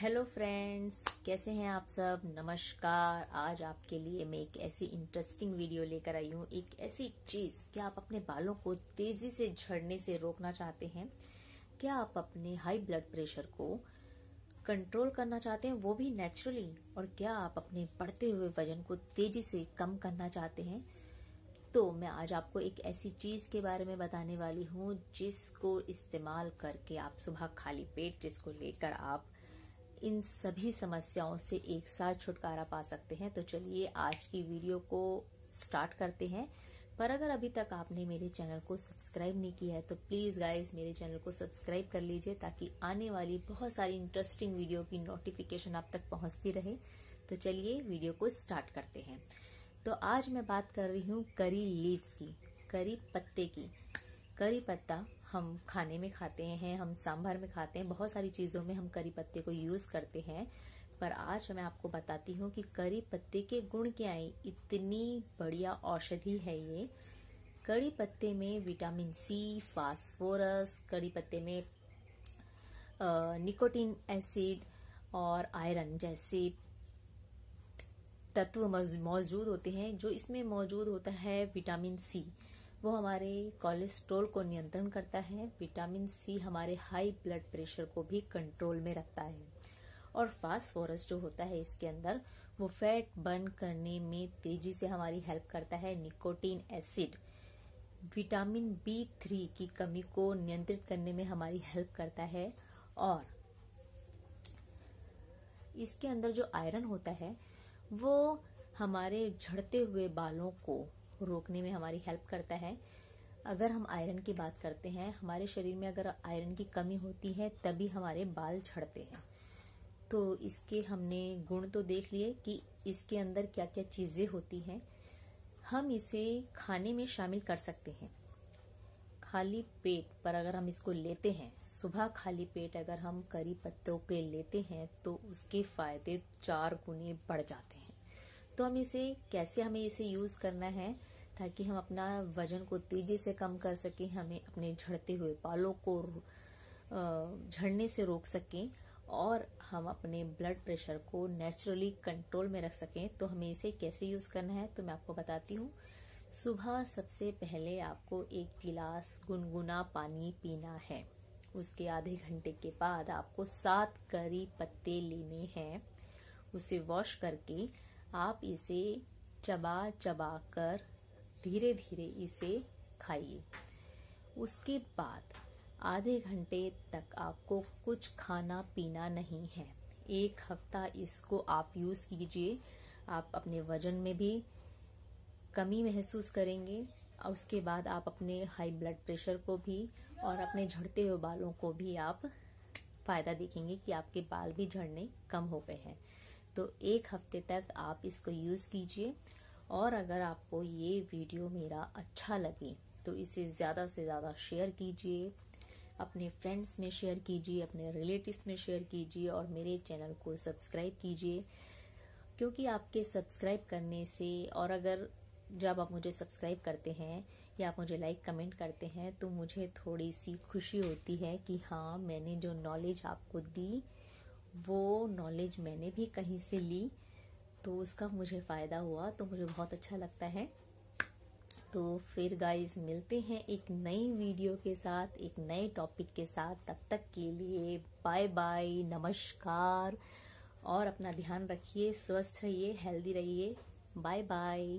Hello friends कैसे हैं आप सब? नमस्कार। आज आपके लिए मैं एक ऐसी इंटरेस्टिंग वीडियो लेकर आई हूँ। एक ऐसी चीज़, क्या आप अपने बालों को तेज़ी से झड़ने से रोकना चाहते हैं? क्या आप अपने हाई ब्लड प्रेशर को कंट्रोल करना चाहते हैं? वो भी नेचुरली और क्या आप अपने बढ़ते हुए वज़न को तेज़ी से कम करना चाहते हैं? तो मैं आज आपको एक ऐसी चीज़ के बारे में बताने वाली हूँ, जिसको इस्तेमाल करके आप सुबह खाली पेट, जिसको लेकर आप इन सभी समस्याओं से एक साथ छुटकारा पा सकते हैं। तो चलिए आज की वीडियो को स्टार्ट करते हैं। पर अगर अभी तक आपने मेरे चैनल को सब्सक्राइब नहीं किया है तो प्लीज़ गाइज़ मेरे चैनल को सब्सक्राइब कर लीजिए ताकि आने वाली बहुत सारी इंटरेस्टिंग वीडियो की नोटिफिकेशन आप तक पहुँचती रहे। तो चलिए वीडियो को स्टार्ट करते हैं। तो आज मैं बात कर रही हूँ करी लीव्स की, करी पत्ते की। करी पत्ता हम खाने में खाते हैं, हम सांभर में खाते हैं, बहुत सारी चीज़ों में हम करी पत्ते को यूज़ करते हैं। पर आज मैं आपको बताती हूँ कि करी पत्ते के गुण क्या है। इतनी बढ़िया औषधि है ये। कड़ी पत्ते में विटामिन सी, फास्फोरस कड़ी पत्ते में निकोटिन एसिड और आयरन जैसे तत्व मौजूद होते हैं, जो इसमें मौजूद होता है विटामिन सी। वो हमारे कोलेस्ट्रोल को नियंत्रण करता है विटामिन सी हमारे हाई ब्लड प्रेशर को भी कंट्रोल में रखता है। और फास्फोरस जो होता है इसके अंदर, वो फैट बर्न करने में तेज़ी से हमारी हेल्प करता है nicotine acid vitamin B three की कमी को नियंत्रित करने में हमारी हेल्प करता है। और इसके अंदर जो आयरन होता है, वो हमारे झड़ते हुए बालों को रोकने में हमारी हेल्प करता है। अगर हम आयरन की बात करते हैं, हमारे शरीर में अगर आयरन की कमी होती है, तभी हमारे बाल झड़ते हैं। तो इसके हमने गुण तो देख लिए कि इसके अंदर क्या क्या चीज़ें होती हैं। हम इसे खाने में शामिल कर सकते हैं। खाली पेट पर अगर हम इसको लेते हैं, सुबह खाली पेट अगर हम करी पत्तों के लेते हैं तो उसके फ़ायदे चार गुने बढ़ जाते हैं। तो हम इसे, कैसे हमें इसे यूज़ करना है? ताकि हम अपना वज़न को तेज़ी से कम कर सकें, हमें अपने झड़ते हुए बालों को झड़ने से रोक सकें और हम अपने ब्लड प्रेशर को नेचुरली कंट्रोल में रख सकें। तो हमें इसे कैसे यूज़ करना है तो मैं आपको बताती हूँ। सुबह सबसे पहले आपको एक गिलास गुनगुना पानी पीना है। उसके आधे घंटे के बाद आपको सात करी पत्ते लेने हैं। उसे वॉश करके आप इसे चबा चबा कर धीरे धीरे इसे खाइए। उसके बाद आधे घंटे तक आपको कुछ खाना पीना नहीं है। एक हफ़्ता इसको आप यूज़ कीजिए। आप अपने वज़न में भी कमी महसूस करेंगे। और उसके बाद आप अपने हाई ब्लड प्रेशर को भी और अपने झड़ते हुए बालों को भी आप फ़ायदा देखेंगे कि आपके बाल भी झड़ने कम हो गए हैं। तो एक हफ़्ते तक आप इसको यूज़ कीजिए। और अगर आपको ये वीडियो मेरा अच्छा लगे तो इसे ज़्यादा से ज़्यादा शेयर कीजिए, अपने फ्रेंड्स में शेयर कीजिए, अपने रिलेटिव्स में शेयर कीजिए और मेरे चैनल को सब्सक्राइब कीजिए। क्योंकि आपके सब्सक्राइब करने से और अगर जब आप मुझे सब्सक्राइब करते हैं या आप मुझे लाइक कमेंट करते हैं तो मुझे थोड़ी सी खुशी होती है कि हाँ मैंने जो नॉलेज आपको दी, वो नॉलेज मैंने भी कहीं से ली। तो उसका मुझे फ़ायदा हुआ तो मुझे बहुत अच्छा लगता है। तो फिर गाइस मिलते हैं एक नई वीडियो के साथ, एक नए टॉपिक के साथ। तब तक के लिए बाय बाय नमस्कार। और अपना ध्यान रखिए, स्वस्थ रहिए हेल्दी रहिए। Bye bye